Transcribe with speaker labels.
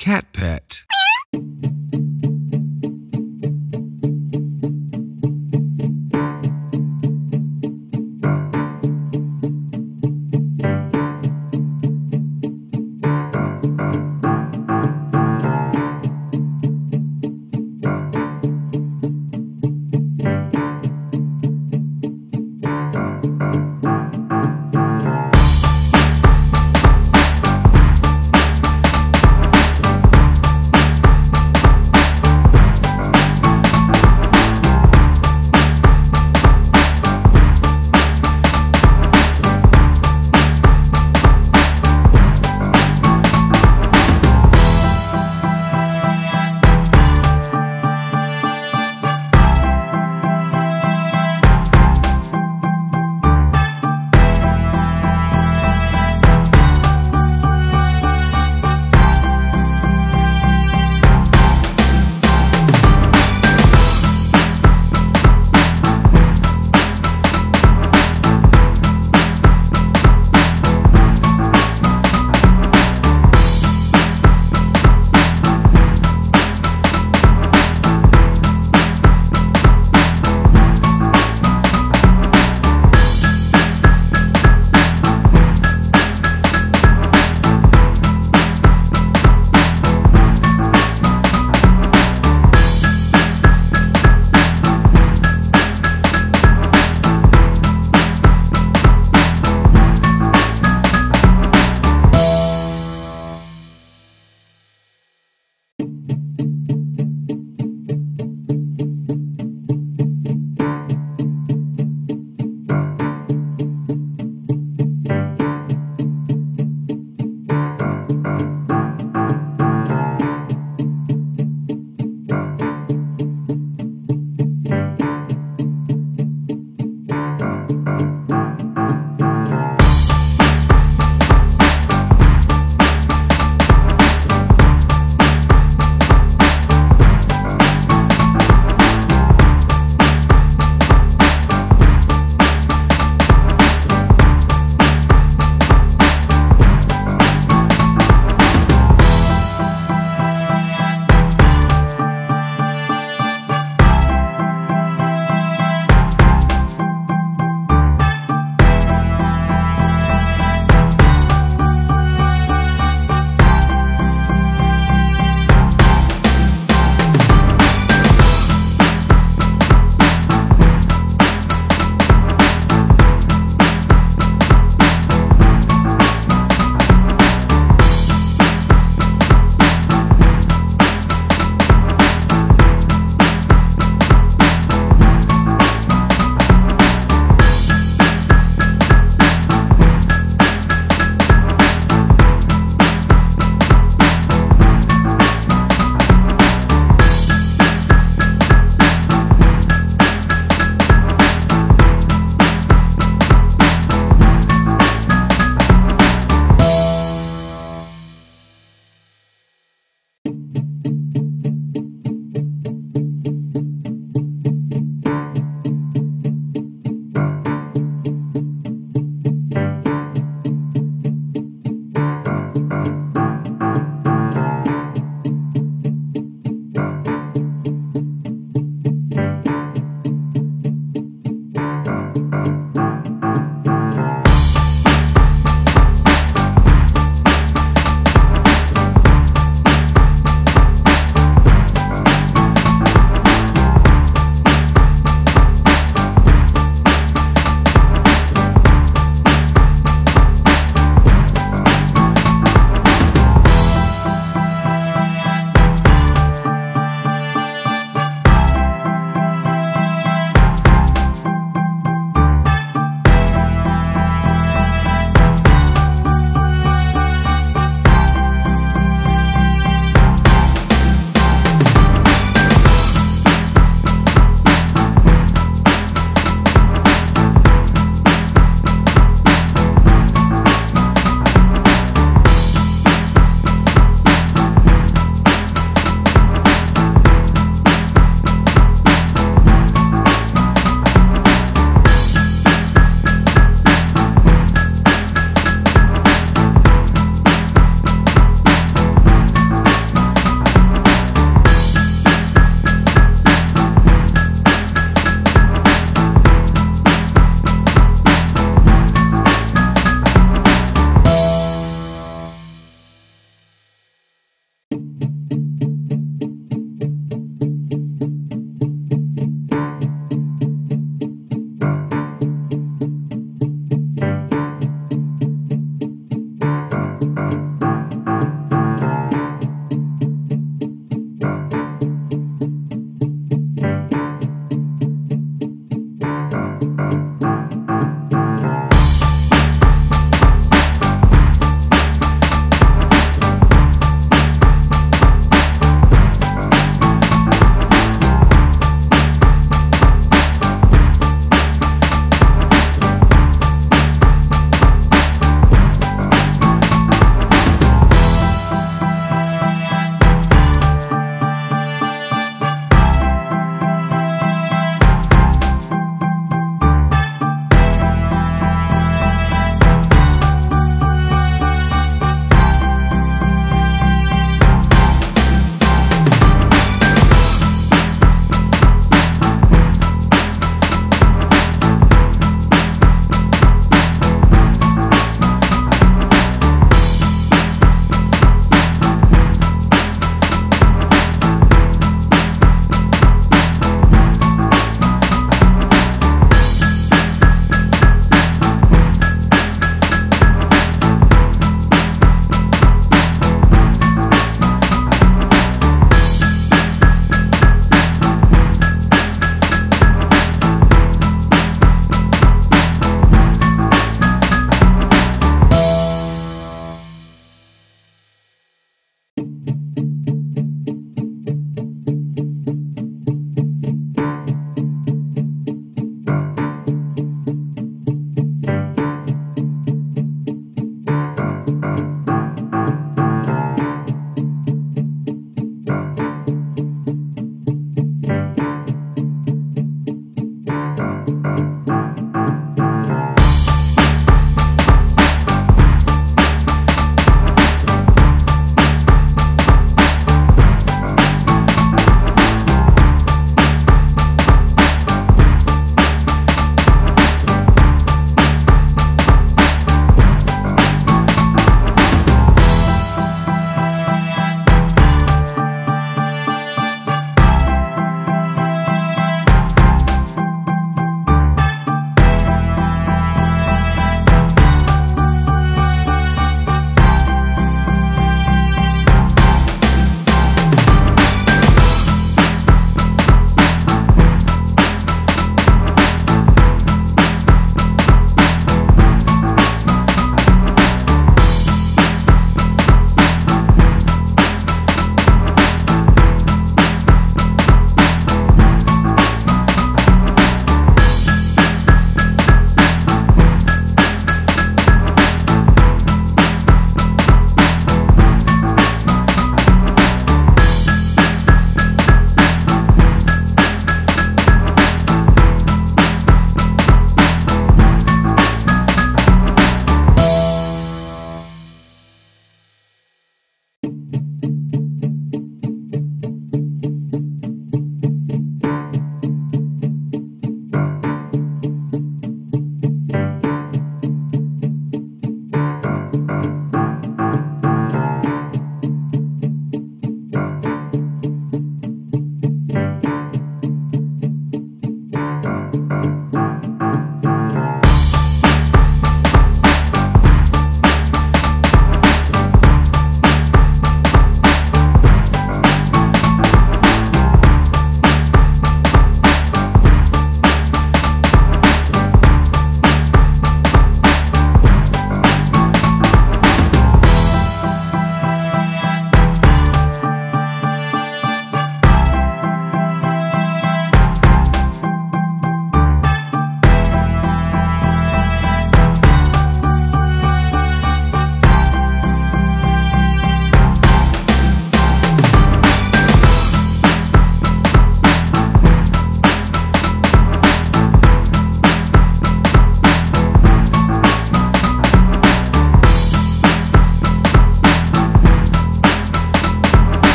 Speaker 1: Cat pet.